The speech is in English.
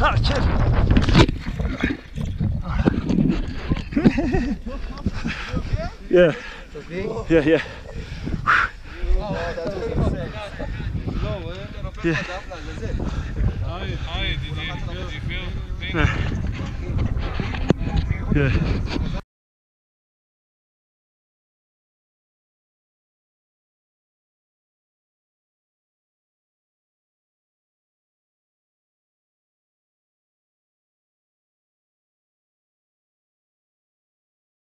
Ah, shit. yeah. Yeah, yeah. Yeah. How, how did you? Did you feel? Yeah.